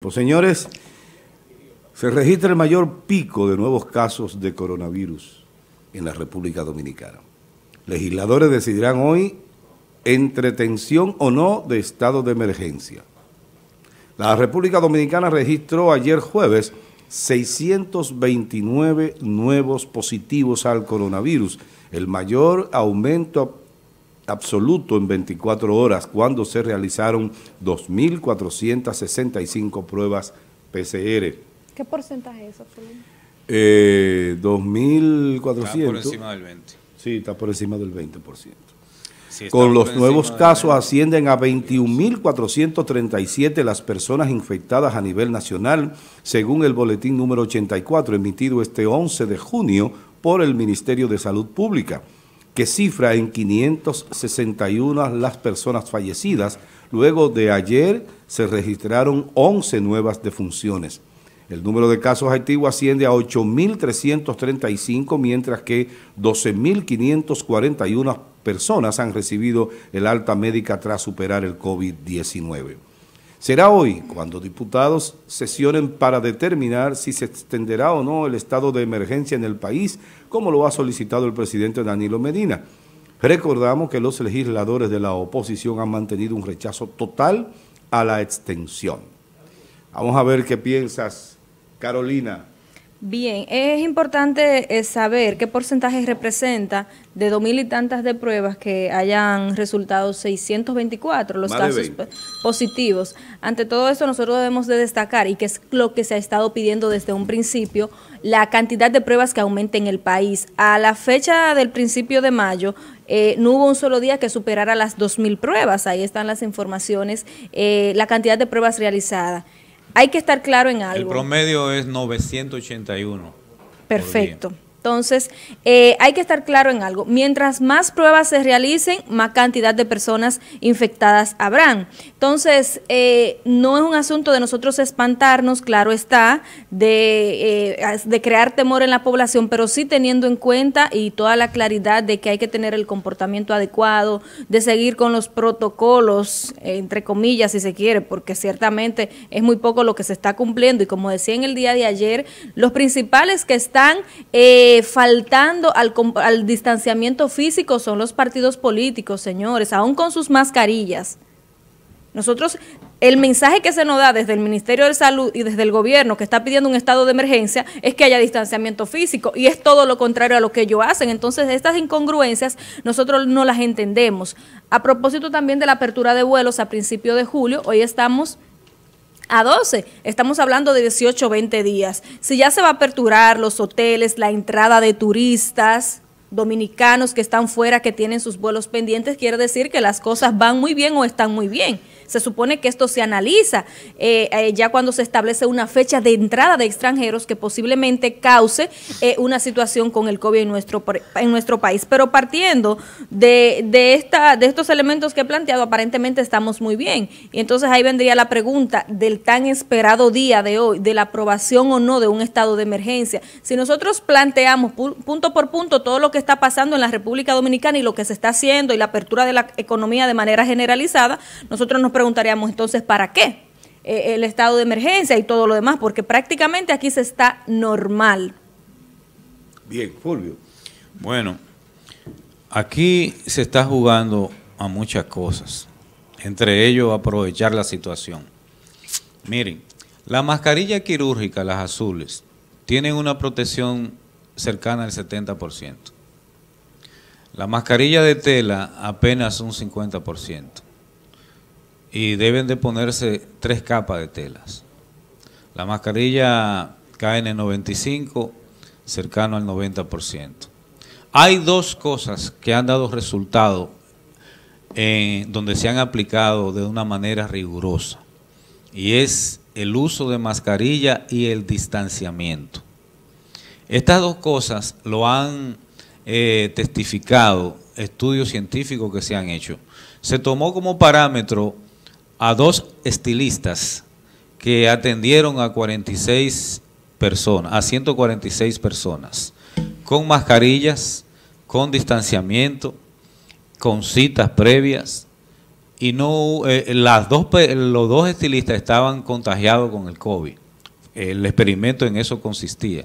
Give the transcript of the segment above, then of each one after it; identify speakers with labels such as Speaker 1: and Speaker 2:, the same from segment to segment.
Speaker 1: Pues señores, se registra el mayor pico de nuevos casos de coronavirus en la República Dominicana. Legisladores decidirán hoy entre tensión o no de estado de emergencia. La República Dominicana registró ayer jueves 629 nuevos positivos al coronavirus, el mayor aumento absoluto en 24 horas cuando se realizaron 2.465 pruebas PCR.
Speaker 2: ¿Qué porcentaje es eso,
Speaker 1: eh, 2.400. Está
Speaker 3: por encima del 20.
Speaker 1: Sí, está por encima del 20%. Con los nuevos casos ascienden a 21.437 las personas infectadas a nivel nacional, según el boletín número 84 emitido este 11 de junio por el Ministerio de Salud Pública que cifra en 561 las personas fallecidas. Luego de ayer se registraron 11 nuevas defunciones. El número de casos activos asciende a 8.335, mientras que 12.541 personas han recibido el alta médica tras superar el COVID-19. Será hoy cuando diputados sesionen para determinar si se extenderá o no el estado de emergencia en el país, como lo ha solicitado el presidente Danilo Medina. Recordamos que los legisladores de la oposición han mantenido un rechazo total a la extensión. Vamos a ver qué piensas, Carolina.
Speaker 2: Bien, es importante eh, saber qué porcentaje representa de dos mil y tantas de pruebas que hayan resultado 624 los casos positivos. Ante todo esto nosotros debemos de destacar, y que es lo que se ha estado pidiendo desde un principio, la cantidad de pruebas que aumente en el país. A la fecha del principio de mayo, eh, no hubo un solo día que superara las mil pruebas. Ahí están las informaciones, eh, la cantidad de pruebas realizadas. Hay que estar claro en algo.
Speaker 3: El promedio es 981.
Speaker 2: Perfecto. Entonces, eh, hay que estar claro en algo. Mientras más pruebas se realicen, más cantidad de personas infectadas habrán. Entonces, eh, no es un asunto de nosotros espantarnos, claro está, de, eh, de crear temor en la población, pero sí teniendo en cuenta y toda la claridad de que hay que tener el comportamiento adecuado, de seguir con los protocolos, entre comillas, si se quiere, porque ciertamente es muy poco lo que se está cumpliendo. Y como decía en el día de ayer, los principales que están... Eh, faltando al, al distanciamiento físico son los partidos políticos, señores, aún con sus mascarillas. Nosotros, el mensaje que se nos da desde el Ministerio de Salud y desde el gobierno que está pidiendo un estado de emergencia es que haya distanciamiento físico y es todo lo contrario a lo que ellos hacen. Entonces, estas incongruencias nosotros no las entendemos. A propósito también de la apertura de vuelos a principio de julio, hoy estamos a 12. Estamos hablando de 18 20 días. Si ya se va a aperturar los hoteles, la entrada de turistas dominicanos que están fuera, que tienen sus vuelos pendientes, quiere decir que las cosas van muy bien o están muy bien. Se supone que esto se analiza eh, eh, ya cuando se establece una fecha de entrada de extranjeros que posiblemente cause eh, una situación con el COVID en nuestro, en nuestro país. Pero partiendo de, de, esta, de estos elementos que he planteado, aparentemente estamos muy bien. Y entonces ahí vendría la pregunta del tan esperado día de hoy, de la aprobación o no de un estado de emergencia. Si nosotros planteamos punto por punto todo lo que está pasando en la República Dominicana y lo que se está haciendo y la apertura de la economía de manera generalizada, nosotros nos preguntaríamos entonces, ¿para qué? Eh, el estado de emergencia y todo lo demás, porque prácticamente aquí se está normal.
Speaker 1: Bien, Fulvio.
Speaker 3: Bueno, aquí se está jugando a muchas cosas, entre ellos aprovechar la situación. Miren, la mascarilla quirúrgica, las azules, tienen una protección cercana al 70%. La mascarilla de tela apenas un 50% y deben de ponerse tres capas de telas. La mascarilla KN95 cercano al 90%. Hay dos cosas que han dado resultado en donde se han aplicado de una manera rigurosa y es el uso de mascarilla y el distanciamiento. Estas dos cosas lo han eh, testificado estudios científicos que se han hecho. Se tomó como parámetro a dos estilistas que atendieron a 46 personas, a 146 personas, con mascarillas, con distanciamiento, con citas previas, y no eh, las dos los dos estilistas estaban contagiados con el COVID. El experimento en eso consistía.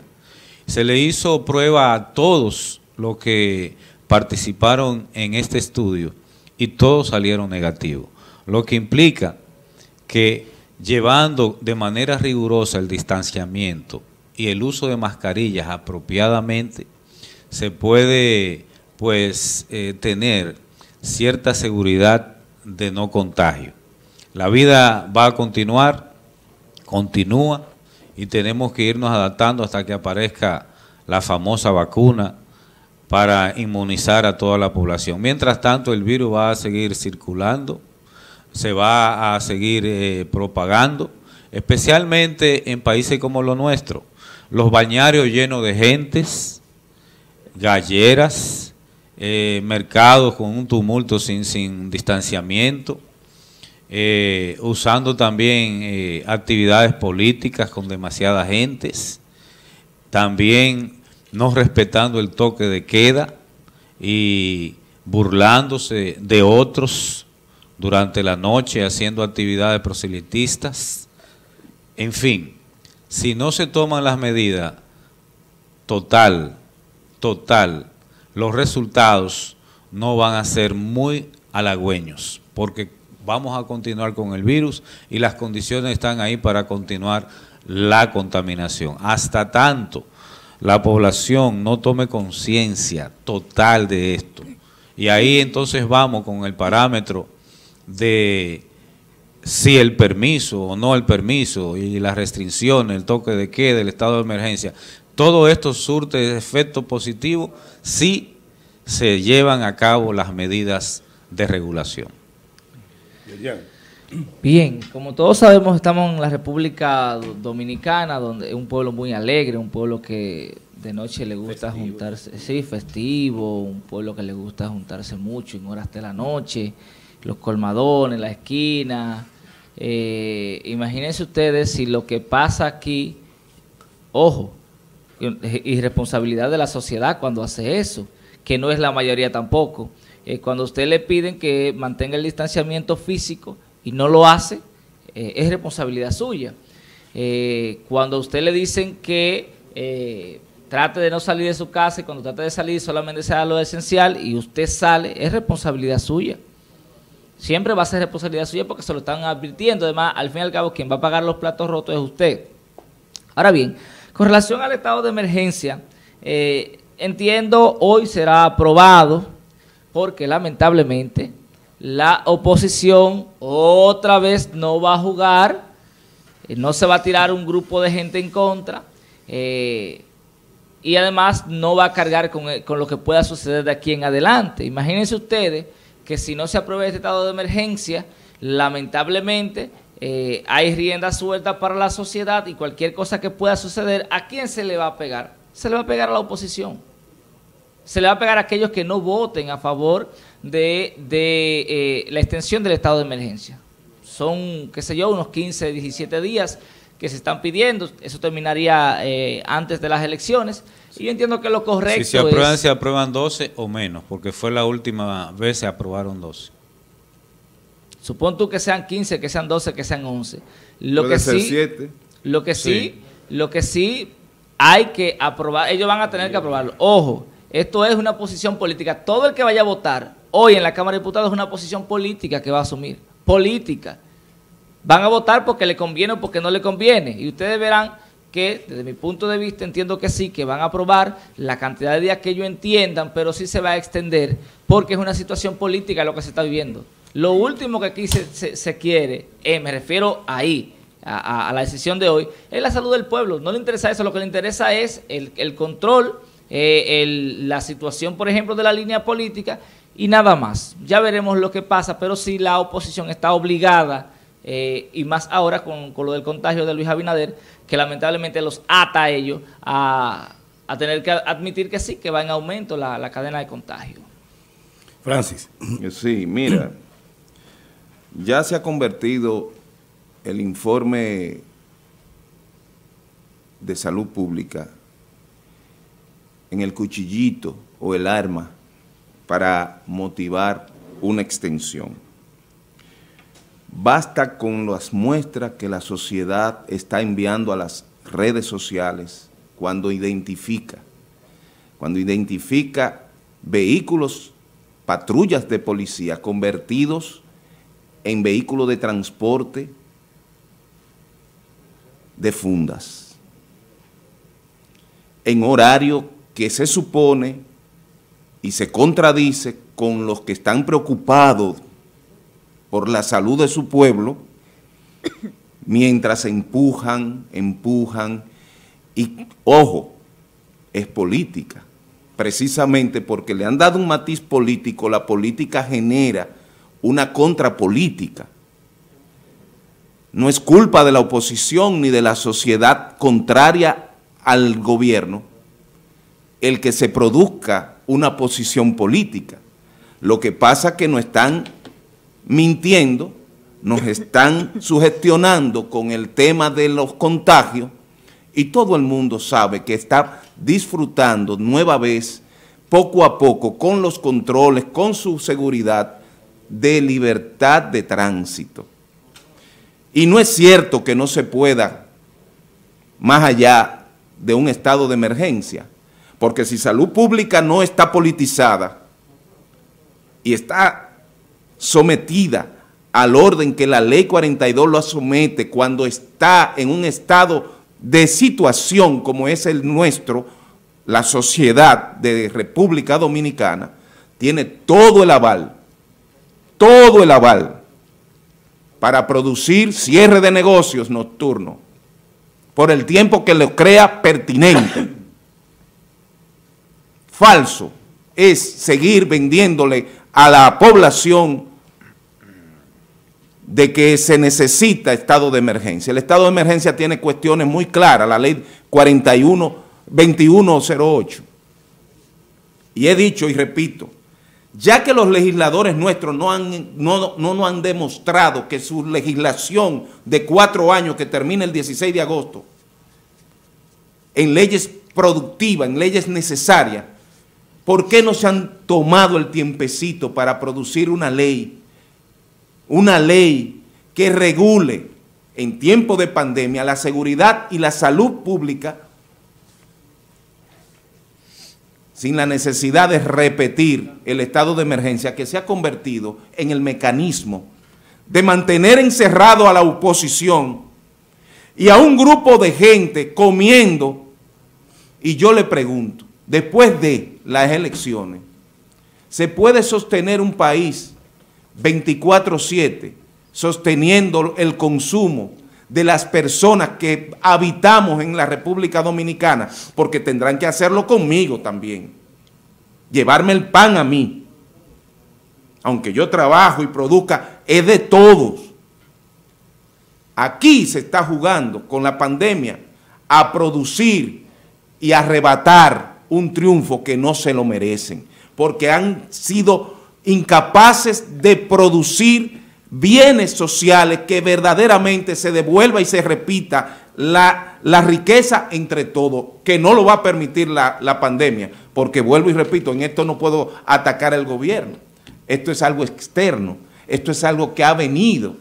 Speaker 3: Se le hizo prueba a todos los que participaron en este estudio y todos salieron negativos, lo que implica que llevando de manera rigurosa el distanciamiento y el uso de mascarillas apropiadamente, se puede pues eh, tener cierta seguridad de no contagio. La vida va a continuar, continúa y tenemos que irnos adaptando hasta que aparezca la famosa vacuna para inmunizar a toda la población. Mientras tanto, el virus va a seguir circulando, se va a seguir eh, propagando, especialmente en países como lo nuestro. Los bañarios llenos de gentes, galleras, eh, mercados con un tumulto sin, sin distanciamiento, eh, usando también actividades políticas con demasiadas gentes, también no respetando el toque de queda y burlándose de otros durante la noche, haciendo actividades proselitistas. En fin, si no se toman las medidas total, total, los resultados no van a ser muy halagüeños, porque vamos a continuar con el virus y las condiciones están ahí para continuar la contaminación. Hasta tanto la población no tome conciencia total de esto. Y ahí entonces vamos con el parámetro de si el permiso o no el permiso y las restricciones, el toque de queda, el estado de emergencia, todo esto surte efecto positivo si se llevan a cabo las medidas de regulación.
Speaker 4: Bien, como todos sabemos, estamos en la República Dominicana, donde es un pueblo muy alegre, un pueblo que de noche le gusta juntarse, sí, festivo, un pueblo que le gusta juntarse mucho en horas de la noche, los colmadones, la esquina. Eh, imagínense ustedes si lo que pasa aquí, ojo, irresponsabilidad de la sociedad cuando hace eso, que no es la mayoría tampoco. Eh, cuando usted le piden que mantenga el distanciamiento físico y no lo hace, eh, es responsabilidad suya. Eh, cuando usted le dicen que trate de no salir de su casa y cuando trate de salir solamente sea lo esencial y usted sale, es responsabilidad suya. Siempre va a ser responsabilidad suya porque se lo están advirtiendo. Además, al fin y al cabo, quien va a pagar los platos rotos es usted. Ahora bien, con relación al estado de emergencia, entiendo hoy será aprobado porque lamentablemente la oposición otra vez no va a jugar, eh, no se va a tirar un grupo de gente en contra eh, y además no va a cargar eh, con, lo que pueda suceder de aquí en adelante. Imagínense ustedes que si no se aprueba este estado de emergencia, lamentablemente hay rienda suelta para la sociedad y cualquier cosa que pueda suceder, ¿a quién se le va a pegar? Se le va a pegar a la oposición se le va a pegar a aquellos que no voten a favor de, eh, la extensión del estado de emergencia. Son, qué sé yo, unos 15, 17 días que se están pidiendo. Eso terminaría eh, antes de las elecciones. Y yo entiendo que lo correcto
Speaker 3: Si se aprueban, se aprueban 12 o menos, porque fue la última vez se aprobaron 12.
Speaker 4: Supón tú que sean 15, que sean 12, que sean 11. Lo que sí, 7. Lo que sí, lo que sí hay que aprobar, ellos van a tener que aprobarlo. Ojo, esto es una posición política. Todo el que vaya a votar hoy en la Cámara de Diputados es una posición política que va a asumir. Política. Van a votar porque le conviene o porque no le conviene. Y ustedes verán que, desde mi punto de vista, entiendo que sí, que van a aprobar la cantidad de días que ellos entiendan, pero sí se va a extender porque es una situación política lo que se está viviendo. Lo último que aquí se, quiere, eh, me refiero ahí, a, la decisión de hoy, es la salud del pueblo. No le interesa eso, lo que le interesa es el, el control eh, la situación, por ejemplo, de la línea política y nada más. Ya veremos lo que pasa, pero si la oposición está obligada, eh, y más ahora con, lo del contagio de Luis Abinader, que lamentablemente los ata a ellos a, tener que admitir que sí, que va en aumento la, la cadena de contagio.
Speaker 1: Francis.
Speaker 5: Sí, mira, ya se ha convertido el informe de salud pública en el cuchillito o el arma para motivar una extensión. Basta con las muestras que la sociedad está enviando a las redes sociales cuando identifica, cuando identifica vehículos, patrullas de policía convertidos en vehículos de transporte de fundas, en horario que se supone y se contradice con los que están preocupados por la salud de su pueblo, mientras empujan, empujan, y ojo, es política, precisamente porque le han dado un matiz político, la política genera una contrapolítica. No es culpa de la oposición ni de la sociedad contraria al gobierno el que se produzca una posición política. Lo que pasa que no están mintiendo, nos están sugestionando con el tema de los contagios y todo el mundo sabe que está disfrutando nueva vez, poco a poco, con los controles, con su seguridad, de libertad de tránsito. Y no es cierto que no se pueda, más allá de un estado de emergencia, porque si salud pública no está politizada y está sometida al orden que la ley 42 lo somete cuando está en un estado de situación como es el nuestro, la sociedad de República Dominicana, tiene todo el aval, todo el aval para producir cierre de negocios nocturnos por el tiempo que lo crea pertinente. Falso es seguir vendiéndole a la población de que se necesita estado de emergencia. El estado de emergencia tiene cuestiones muy claras, la ley 41, 2108. Y he dicho y repito, ya que los legisladores nuestros no, han, no, no nos han demostrado que su legislación de cuatro años que termina el 16 de agosto, en leyes productivas, en leyes necesarias, ¿por qué no se han tomado el tiempecito para producir una ley una ley que regule en tiempo de pandemia la seguridad y la salud pública sin la necesidad de repetir el estado de emergencia que se ha convertido en el mecanismo de mantener encerrado a la oposición y a un grupo de gente comiendo, y yo le pregunto, después de las elecciones, ¿se puede sostener un país 24-7, sosteniendo el consumo de las personas que habitamos en la República Dominicana, porque tendrán que hacerlo conmigo también, llevarme el pan a mí, aunque yo trabajo y produzca, es de todos. Aquí se está jugando con la pandemia a producir y arrebatar un triunfo que no se lo merecen, porque han sido incapaces de producir bienes sociales que verdaderamente se devuelva y se repita la, riqueza entre todos, que no lo va a permitir la, la pandemia, porque vuelvo y repito, en esto no puedo atacar al gobierno, esto es algo externo, esto es algo que ha venido,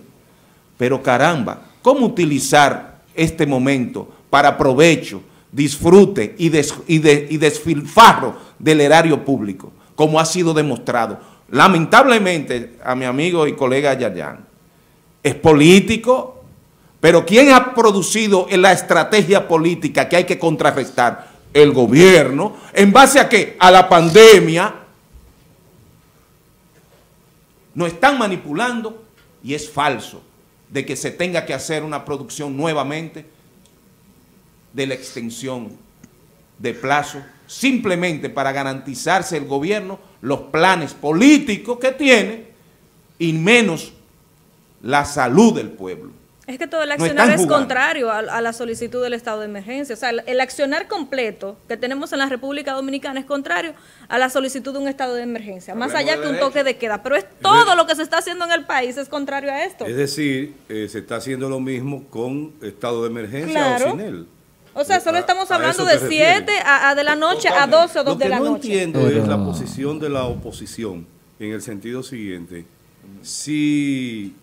Speaker 5: pero caramba, ¿cómo utilizar este momento para provecho, disfrute y, y, y desfilfarro del erario público, como ha sido demostrado? Lamentablemente, a mi amigo y colega Yayan, es político, pero ¿quién ha producido la estrategia política que hay que contrarrestar? El gobierno. ¿En base a qué? A la pandemia. Nos están manipulando y es falso de que se tenga que hacer una producción nuevamente de la extensión de plazo simplemente para garantizarse el gobierno los planes políticos que tiene y menos la salud del pueblo.
Speaker 2: Es que todo el accionar es contrario a, la solicitud del estado de emergencia. O sea, el, accionar completo que tenemos en la República Dominicana es contrario a la solicitud de un estado de emergencia, más allá que un toque de queda. Pero es todo lo que se está haciendo en el país es contrario a esto.
Speaker 1: Es decir, eh, se está haciendo lo mismo con estado de emergencia o sin él.
Speaker 2: O sea, solo estamos hablando de 7 a, de la noche a 12 o 2 de la noche.
Speaker 1: Lo que no entiendo es la posición de la oposición en el sentido siguiente. Si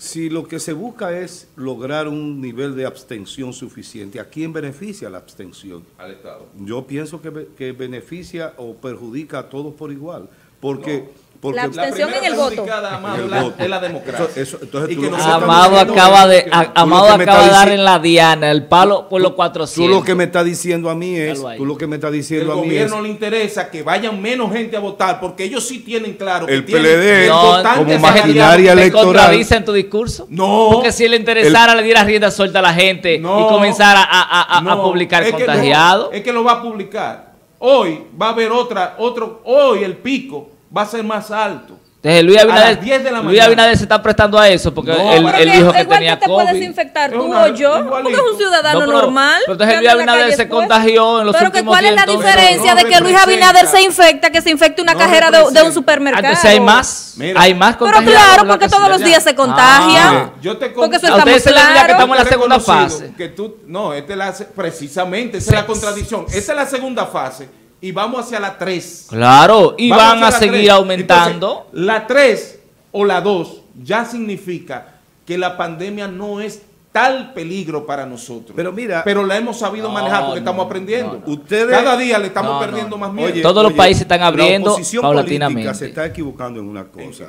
Speaker 1: si lo que se busca es lograr un nivel de abstención suficiente, ¿a quién beneficia la abstención?
Speaker 5: Al Estado.
Speaker 1: Yo pienso que, que beneficia o perjudica a todos por igual, porque... porque
Speaker 2: La abstención en el voto.
Speaker 5: perjudicada, Amado,
Speaker 1: En el
Speaker 5: la-
Speaker 1: voto.
Speaker 5: es la democracia.
Speaker 1: Eso- eso- entonces
Speaker 5: Y
Speaker 1: tú
Speaker 5: que
Speaker 1: lo que
Speaker 5: nosotros
Speaker 1: estás
Speaker 4: Amado acaba de, a-
Speaker 1: tú
Speaker 4: Amado acaba de dar en la diana, el palo por los
Speaker 1: Tú
Speaker 4: 400.
Speaker 1: lo que me estás diciendo a mí es, tú lo que me estás
Speaker 5: El
Speaker 1: diciendo a mí es,
Speaker 5: gobierno le interesa que vayan menos gente a votar porque ellos sí tienen claro que
Speaker 1: El
Speaker 5: tienen
Speaker 1: PLD,
Speaker 4: No,
Speaker 1: como maquinaria
Speaker 4: ¿Te
Speaker 1: electoral.
Speaker 4: contradice en tu discurso?
Speaker 5: No.
Speaker 4: Porque si le interesara, le diera rienda suelta a la gente
Speaker 5: No.
Speaker 4: y comenzara a, a- a- publicar
Speaker 5: es que no, es que lo va a publicar. Hoy va a haber otra, otro, hoy el pico va a ser más alto.
Speaker 4: Entonces Luis
Speaker 5: A
Speaker 4: Abinader,
Speaker 5: las 10 de la
Speaker 4: Luis. Abinader se está prestando a eso porque
Speaker 5: No,
Speaker 4: él,
Speaker 5: pero
Speaker 4: él
Speaker 2: que
Speaker 4: dijo que
Speaker 2: igual
Speaker 4: tenía
Speaker 2: tú te puedes
Speaker 4: COVID.
Speaker 2: infectar
Speaker 5: Es
Speaker 2: tú
Speaker 5: una-
Speaker 2: o yo, porque es
Speaker 5: igualito.
Speaker 2: un ciudadano
Speaker 4: No, pero-
Speaker 2: normal.
Speaker 4: pero entonces
Speaker 2: que
Speaker 4: Luis Abinader se contagió en los
Speaker 2: Pero que
Speaker 4: últimos
Speaker 2: cuál es la
Speaker 4: 10,
Speaker 2: diferencia
Speaker 5: no
Speaker 2: de que Luis. Abinader se infecta, que se infecte una
Speaker 5: No
Speaker 2: cajera de, de un supermercado.
Speaker 4: Ah, Entonces hay más,
Speaker 5: Mira.
Speaker 4: hay más
Speaker 2: Pero
Speaker 4: contagiados
Speaker 2: claro,
Speaker 4: por la
Speaker 2: porque
Speaker 4: que
Speaker 2: todos los días se
Speaker 4: Ah.
Speaker 2: contagia.
Speaker 5: Yo te
Speaker 2: Porque eso
Speaker 4: A se les olvida que estamos en la segunda fase.
Speaker 5: Que tú, no, esta es la, precisamente, esa es la contradicción. Esta es la segunda fase y vamos hacia la 3.
Speaker 4: Claro, y
Speaker 5: Vamos
Speaker 4: van a seguir
Speaker 5: tres.
Speaker 4: aumentando.
Speaker 5: Entonces, la 3 o la 2 ya significa que la pandemia no es tal peligro para nosotros.
Speaker 1: Pero mira-
Speaker 5: pero la hemos sabido
Speaker 4: No,
Speaker 5: manejar porque
Speaker 4: no,
Speaker 5: estamos aprendiendo.
Speaker 1: no, no. Ustedes-
Speaker 5: Cada día le estamos perdiendo
Speaker 4: no.
Speaker 5: más miedo.
Speaker 1: Oye,
Speaker 4: Todos los países están abriendo
Speaker 1: La oposición
Speaker 4: paulatinamente.
Speaker 1: política se está equivocando en una cosa.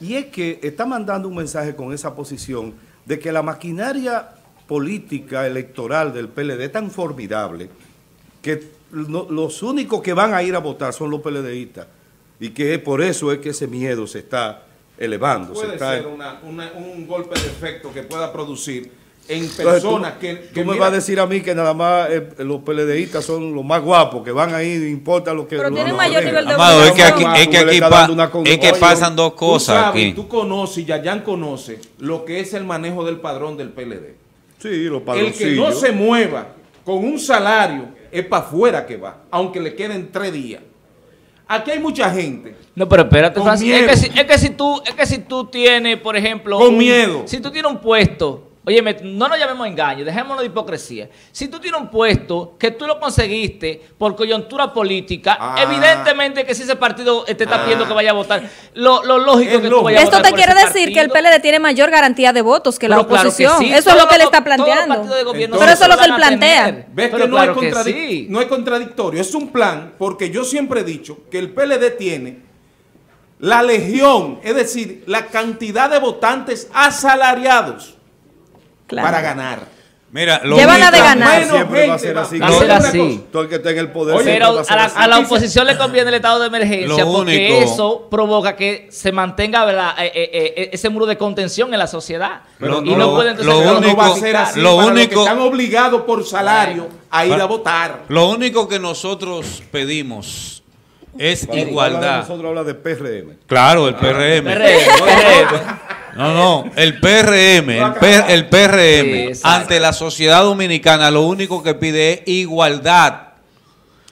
Speaker 1: Y es que está mandando un mensaje con esa posición de que la maquinaria política electoral del PLD es tan formidable que los únicos que van a ir a votar son los PLDistas. Y que por eso es que ese miedo se está elevando. se
Speaker 5: Puede
Speaker 1: está-
Speaker 5: ser una- una- un golpe de efecto que pueda producir en
Speaker 1: Entonces,
Speaker 5: personas
Speaker 1: tú,
Speaker 5: que,
Speaker 1: tú me
Speaker 5: mira,
Speaker 1: vas a decir a mí que nada más eh, los PLDistas son los más guapos, que van ahí, no importa lo que...
Speaker 2: Pero tienen mayor
Speaker 1: digan.
Speaker 2: nivel de
Speaker 3: Amado, es que aquí, es que
Speaker 1: Tú
Speaker 3: aquí, pa-
Speaker 1: dando una con-
Speaker 3: es que
Speaker 1: Oye,
Speaker 3: pasan dos
Speaker 5: tú
Speaker 3: cosas
Speaker 5: sabes,
Speaker 3: aquí.
Speaker 5: Tú conoces, y Yayan conoce lo que es el manejo del padrón del PLD.
Speaker 1: Sí, los
Speaker 5: El que no
Speaker 1: padroncillos.
Speaker 5: se mueva con un salario es para afuera que va, aunque le queden tres días. Aquí hay mucha gente.
Speaker 4: No, pero espérate, Francis. Es que, si, es, que si tú, es que si tú tienes, por ejemplo.
Speaker 5: Con miedo.
Speaker 4: Si tú tienes un puesto. Oye, no nos llamemos engaño, dejémonos de hipocresía. Si tú tienes un puesto que tú lo conseguiste por coyuntura política,
Speaker 5: Ah.
Speaker 4: evidentemente que si ese partido te está
Speaker 5: Ah.
Speaker 4: pidiendo que vaya a votar, lo, lo lógico
Speaker 5: Es
Speaker 4: que
Speaker 5: lógico.
Speaker 4: tú vayas a
Speaker 2: Esto
Speaker 4: votar
Speaker 2: te
Speaker 4: por
Speaker 2: quiere decir que el. PLD tiene mayor garantía de votos que la
Speaker 4: Pero claro que
Speaker 2: oposición.
Speaker 4: sí,
Speaker 2: Eso es lo que le
Speaker 4: los-
Speaker 2: está planteando.
Speaker 4: de
Speaker 2: Pero eso es lo que él plantea.
Speaker 5: ¿Ves
Speaker 4: Pero
Speaker 5: que, no,
Speaker 4: claro
Speaker 5: es
Speaker 4: que
Speaker 5: contradic-
Speaker 4: sí.
Speaker 5: no es contradictorio? Es un plan, porque yo siempre he dicho que el PLD tiene la legión, es decir, la cantidad de votantes asalariados
Speaker 2: Claro.
Speaker 5: para ganar.
Speaker 3: Mira, lo
Speaker 2: Llevan la de
Speaker 3: único-
Speaker 2: ganar.
Speaker 1: Siempre va a ser así.
Speaker 4: Va a ser así.
Speaker 1: Todo el que esté en el poder
Speaker 5: Oye,
Speaker 4: Pero
Speaker 1: va a
Speaker 4: la,
Speaker 1: así.
Speaker 4: a la
Speaker 5: Aquí se-
Speaker 4: oposición le conviene el estado de emergencia
Speaker 3: Lo
Speaker 4: porque
Speaker 3: único-
Speaker 4: eso provoca que se mantenga ¿verdad? Eh, eh, eh, ese muro de contención en la sociedad.
Speaker 3: Pero
Speaker 4: y
Speaker 3: no,
Speaker 4: pueden entonces
Speaker 3: lo
Speaker 5: no va a
Speaker 3: único-
Speaker 5: ser así
Speaker 3: lo
Speaker 5: para los
Speaker 3: único-
Speaker 5: que están obligados por salario a ir a votar.
Speaker 3: Lo único que nosotros pedimos es
Speaker 1: Cuando habla de
Speaker 3: igualdad.
Speaker 1: Nosotros habla de PRM.
Speaker 3: Claro, el PRM.
Speaker 4: PRM, PRM.
Speaker 3: No, no, el PRM, el, P- el
Speaker 4: Sí,
Speaker 3: PRM, ante la sociedad dominicana, lo único que pide es igualdad.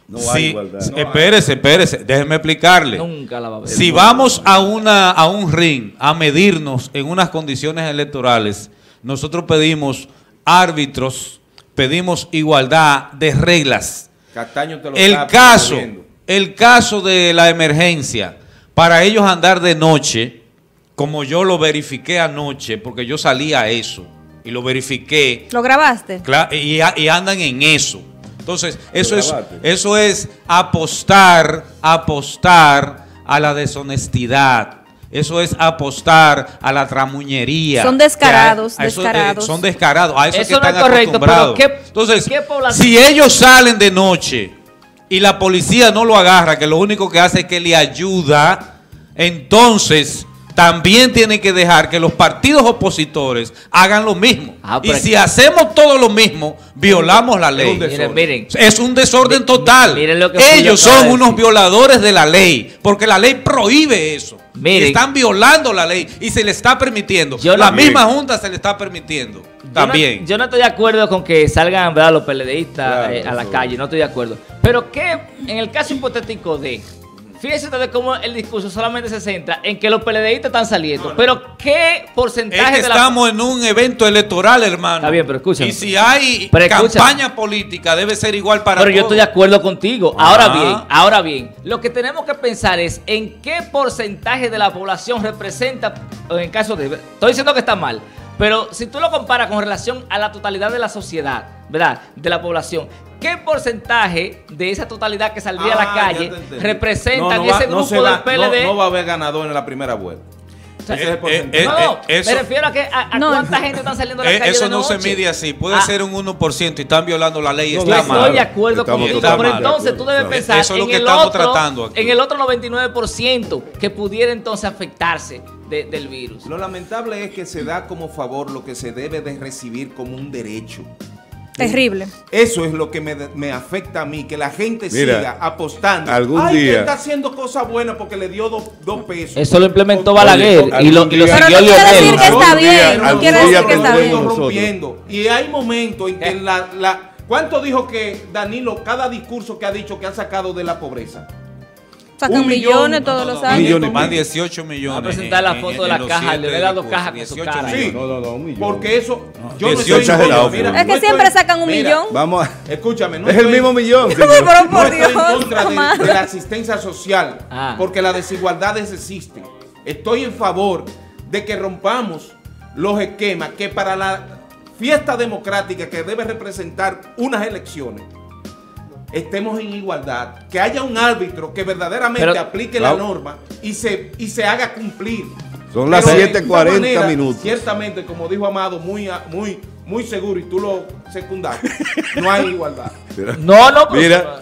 Speaker 1: No
Speaker 3: Sí,
Speaker 1: hay igualdad.
Speaker 3: Espérese, espérese, déjeme explicarle.
Speaker 4: Nunca la va a ver.
Speaker 3: Si vamos a, una, a un ring a medirnos en unas condiciones electorales, nosotros pedimos árbitros, pedimos igualdad de reglas.
Speaker 5: Castaño te lo
Speaker 3: El caso, el caso de la emergencia, para ellos andar de noche, como yo lo verifiqué anoche, porque yo salí a eso y lo verifiqué,
Speaker 2: ¿Lo grabaste?
Speaker 3: Y, y andan en eso. Entonces, eso es, eso es apostar, apostar a la deshonestidad. Eso es apostar a la tramuñería.
Speaker 2: Son descarados,
Speaker 3: a- eso, eh,
Speaker 2: descarados.
Speaker 3: son descarados. A eso, es
Speaker 4: Eso
Speaker 3: que
Speaker 4: no
Speaker 3: están
Speaker 4: es correcto, pero. ¿qué-
Speaker 3: Entonces,
Speaker 4: qué población-
Speaker 3: si ellos salen de noche y la policía no lo agarra, que lo único que hace es que le ayuda, entonces también tienen que dejar que los partidos opositores hagan lo mismo.
Speaker 4: Ah,
Speaker 3: y si hacemos todo lo mismo, violamos la ley.
Speaker 4: Miren, miren.
Speaker 3: Es un desorden total.
Speaker 4: miren lo que
Speaker 3: Ellos son
Speaker 4: de
Speaker 3: unos
Speaker 4: decir.
Speaker 3: violadores de la ley, porque la ley prohíbe eso.
Speaker 4: Miren.
Speaker 3: Y están violando la ley y se le está permitiendo.
Speaker 4: Yo
Speaker 3: la
Speaker 4: no-
Speaker 3: misma Junta se le está permitiendo.
Speaker 4: Yo
Speaker 3: También.
Speaker 4: no, yo no estoy de acuerdo con que salgan ¿verdad? los PLDistas
Speaker 1: Claro,
Speaker 4: eh, a la calle, no estoy de acuerdo. Pero que en el caso hipotético de Fíjense ustedes cómo el discurso solamente se centra en que los PLDistas están saliendo. Pero ¿qué porcentaje
Speaker 3: Es que
Speaker 4: de la
Speaker 3: estamos en un evento electoral, hermano.
Speaker 4: Está bien, pero escúchame.
Speaker 3: Y si hay campaña política, debe ser igual para
Speaker 4: Pero yo estoy de acuerdo contigo. Ahora
Speaker 3: Ah.
Speaker 4: bien, ahora bien, lo que tenemos que pensar es en qué porcentaje de la población representa, en caso de, estoy diciendo que está mal, pero si tú lo comparas con relación a la totalidad de la sociedad, ¿verdad? De la población, ¿qué porcentaje de esa totalidad que saldría a la
Speaker 5: Ah,
Speaker 4: calle representan
Speaker 5: No, no va-
Speaker 4: ese
Speaker 5: no
Speaker 4: grupo
Speaker 5: se va-
Speaker 4: del PLD?
Speaker 5: No, no va a haber ganador en la primera vuelta.
Speaker 4: sea,
Speaker 5: es el
Speaker 3: eh,
Speaker 5: porcentaje.
Speaker 3: eh,
Speaker 4: No, no,
Speaker 3: eso-
Speaker 4: me refiero a que a, a
Speaker 2: No.
Speaker 4: cuánta gente está saliendo a la
Speaker 3: Eh,
Speaker 4: calle
Speaker 3: eso
Speaker 4: de
Speaker 3: no se mide así. Puede
Speaker 4: Ah,
Speaker 3: ser un 1% y están violando la ley.
Speaker 1: No,
Speaker 3: está
Speaker 4: Estoy
Speaker 3: mal.
Speaker 4: de acuerdo
Speaker 1: Estamos
Speaker 4: contigo, pero
Speaker 3: de
Speaker 4: entonces tú debes pensar
Speaker 3: Eso es lo
Speaker 4: en,
Speaker 3: que
Speaker 4: el
Speaker 3: estamos
Speaker 4: otro,
Speaker 3: tratando aquí.
Speaker 4: en el otro 99% que pudiera entonces afectarse de- del virus.
Speaker 5: Lo lamentable es que se da como favor lo que se debe de recibir como un derecho.
Speaker 2: Terrible.
Speaker 5: Eso es lo que me, me afecta a mí, que la gente
Speaker 1: Mira,
Speaker 5: siga apostando.
Speaker 1: algún
Speaker 5: Ay, que
Speaker 1: día-
Speaker 5: está haciendo cosas buenas porque le dio dos, pesos.
Speaker 4: Eso lo implementó
Speaker 5: Oye,
Speaker 4: Balaguer y lo, y lo
Speaker 1: Pero
Speaker 2: no
Speaker 4: siguió
Speaker 2: quiere decir que está
Speaker 1: Algún día-
Speaker 2: bien, no quiere decir que está bien.
Speaker 5: rompiendo. Y hay momentos en que la, la... ¿Cuánto dijo que Danilo, cada discurso que ha dicho que ha sacado de la pobreza?
Speaker 2: Sacan
Speaker 5: Un millón,
Speaker 2: millones
Speaker 5: no,
Speaker 2: todos
Speaker 3: No,
Speaker 2: los
Speaker 3: no,
Speaker 2: años.
Speaker 1: millones.
Speaker 3: Más 18 millones.
Speaker 4: Va a presentar la foto
Speaker 3: en-
Speaker 4: de la
Speaker 3: en
Speaker 4: caja, le da dos
Speaker 3: discursos,
Speaker 4: cajas con su
Speaker 3: 18
Speaker 4: cara.
Speaker 3: millones.
Speaker 1: No, no, no, un millón.
Speaker 5: Porque eso... Yo no
Speaker 1: 18
Speaker 5: estoy en
Speaker 1: exagerado,
Speaker 5: contra, mira.
Speaker 2: Es que
Speaker 5: no
Speaker 2: siempre
Speaker 5: estoy-
Speaker 2: sacan un
Speaker 5: mira,
Speaker 2: millón.
Speaker 1: Vamos a...
Speaker 5: Escúchame, no
Speaker 1: es el
Speaker 5: estoy-
Speaker 1: mismo millón, señor.
Speaker 2: Pero
Speaker 5: No
Speaker 2: por
Speaker 5: estoy
Speaker 2: Dios,
Speaker 5: en contra de la asistencia social,
Speaker 4: Ah.
Speaker 5: porque las desigualdades existen. Estoy en favor de que rompamos los esquemas que para la fiesta democrática que debe representar unas elecciones, estemos en igualdad. Que haya un árbitro que verdaderamente
Speaker 4: Pero-
Speaker 5: aplique la norma y se, y se haga cumplir.
Speaker 1: Son las
Speaker 5: Pero de
Speaker 1: 7:40
Speaker 5: esta manera,
Speaker 1: minutos.
Speaker 5: Ciertamente, como dijo Amado, muy, muy, muy seguro y tú lo secundaste, no hay igualdad.
Speaker 4: No, no, pero-
Speaker 1: Mira,